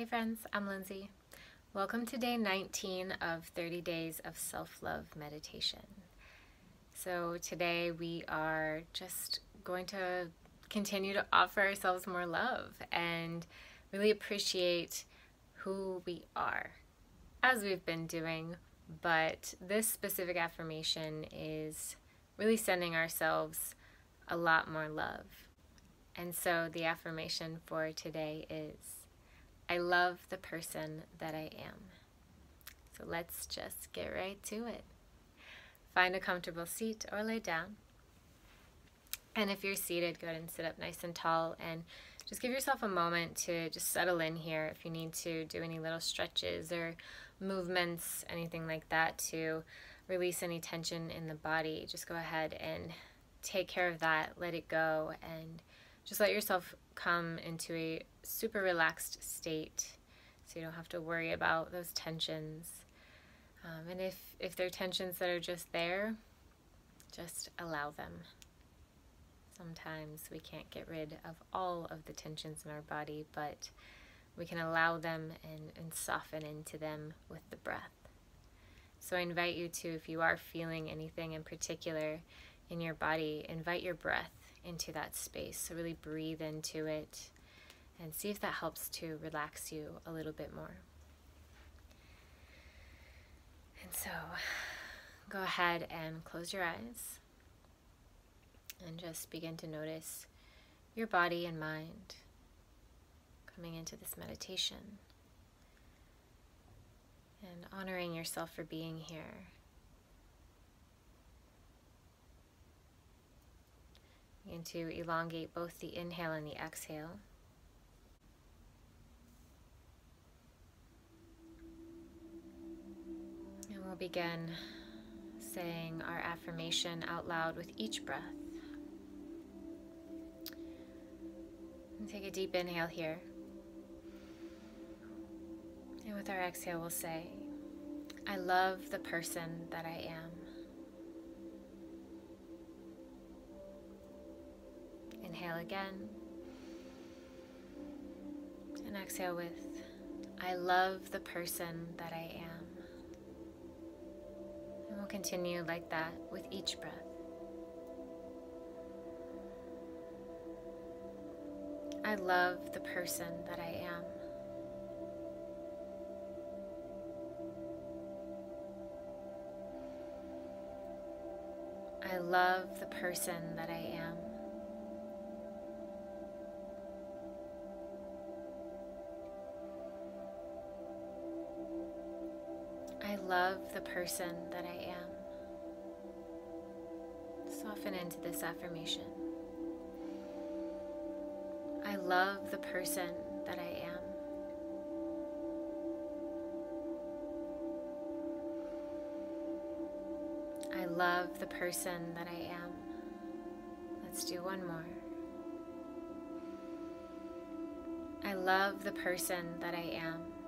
Hey friends, I'm Lindsay. Welcome to day 19 of 30 days of self-love meditation. So today we are just going to continue to offer ourselves more love and really appreciate who we are as we've been doing. But this specific affirmation is really sending ourselves a lot more love. And so the affirmation for today is I love the person that I am. So let's just get right to it. Find a comfortable seat or lay down. And if you're seated, go ahead and sit up nice and tall and just give yourself a moment to just settle in here if you need to do any little stretches or movements, anything like that to release any tension in the body. Just go ahead and take care of that, let it go, and just let yourself come into a super relaxed state so you don't have to worry about those tensions. Um, and if, if there are tensions that are just there, just allow them. Sometimes we can't get rid of all of the tensions in our body, but we can allow them and, and soften into them with the breath. So I invite you to, if you are feeling anything in particular in your body, invite your breath into that space. So really breathe into it and see if that helps to relax you a little bit more. And so go ahead and close your eyes and just begin to notice your body and mind coming into this meditation and honoring yourself for being here. Begin to elongate both the inhale and the exhale. And we'll begin saying our affirmation out loud with each breath. And take a deep inhale here. And with our exhale, we'll say, I love the person that I am. Inhale again. And exhale with, I love the person that I am. And we'll continue like that with each breath. I love the person that I am. I love the person that I am. Love the person that I am. Soften into this affirmation. I love the person that I am. I love the person that I am. Let's do one more. I love the person that I am.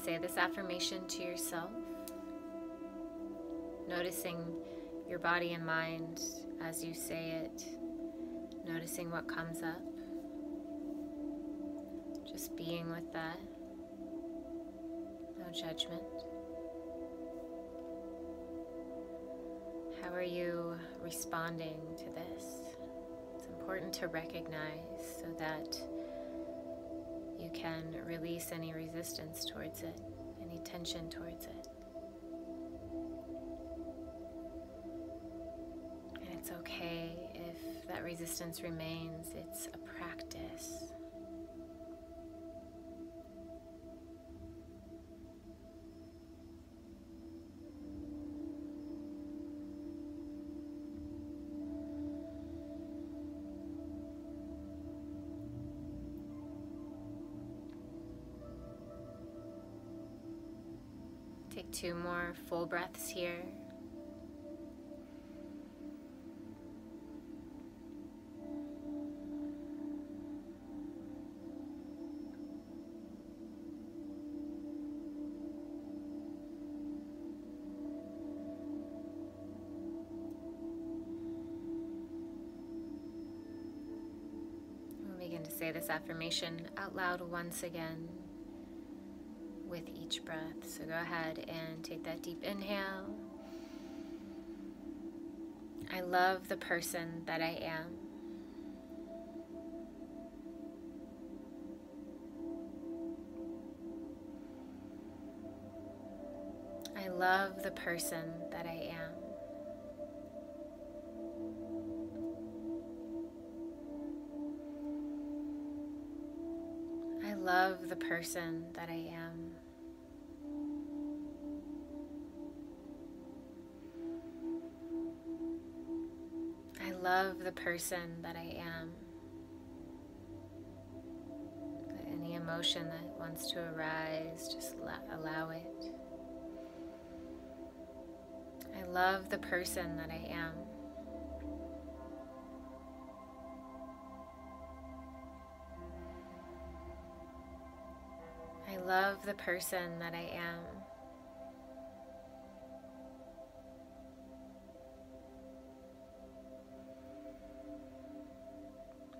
Say this affirmation to yourself, noticing your body and mind as you say it, noticing what comes up, just being with that, no judgment. How are you responding to this? It's important to recognize so that you can release any resistance towards it, any tension towards it. And it's okay if that resistance remains, it's a practice. Two more full breaths here. begin to say this affirmation out loud once again with each breath. So go ahead and take that deep inhale. I love the person that I am. I love the person that I am. Love the person that I am. I love the person that I am. Any emotion that wants to arise, just allow it. I love the person that I am. Love the person that I am.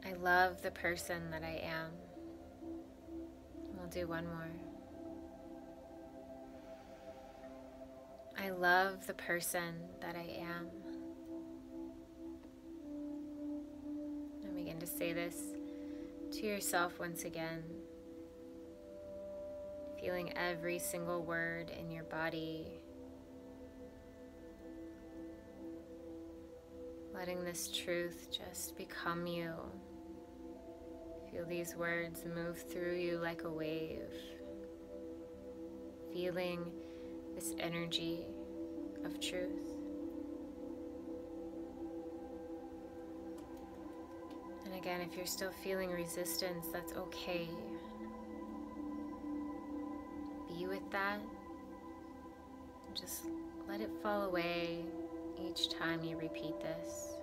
I love the person that I am. We'll do one more. I love the person that I am. And begin to say this to yourself once again, feeling every single word in your body. Letting this truth just become you. Feel these words move through you like a wave. Feeling this energy of truth. And again, if you're still feeling resistance, that's okay. That. Just let it fall away each time you repeat this.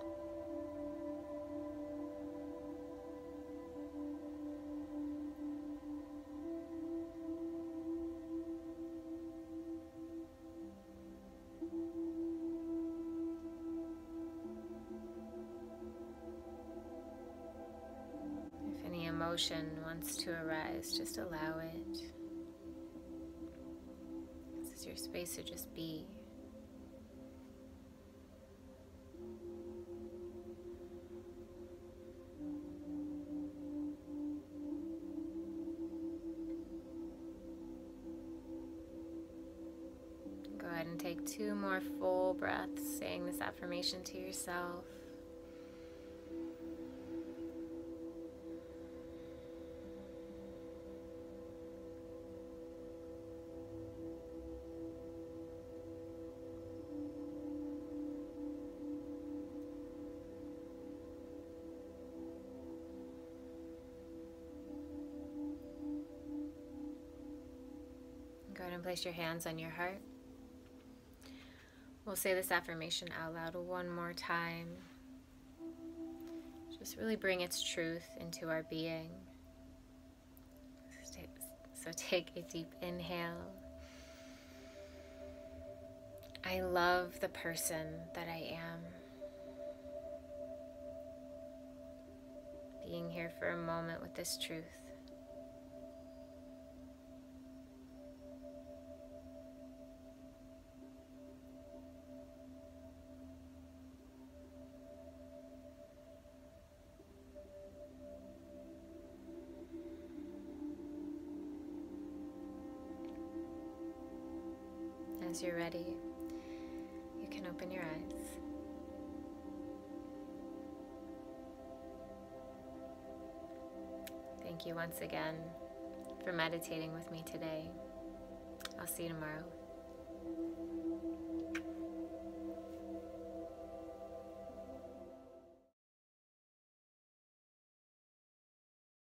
If any emotion wants to arise, just allow it. Space to just be. Go ahead and take two more full breaths, saying this affirmation to yourself. And place your hands on your heart. We'll say this affirmation out loud one more time. Just really bring its truth into our being. So take a deep inhale. I love the person that I am. Being here for a moment with this truth. As you're ready, you can open your eyes. Thank you once again for meditating with me today. I'll see you tomorrow.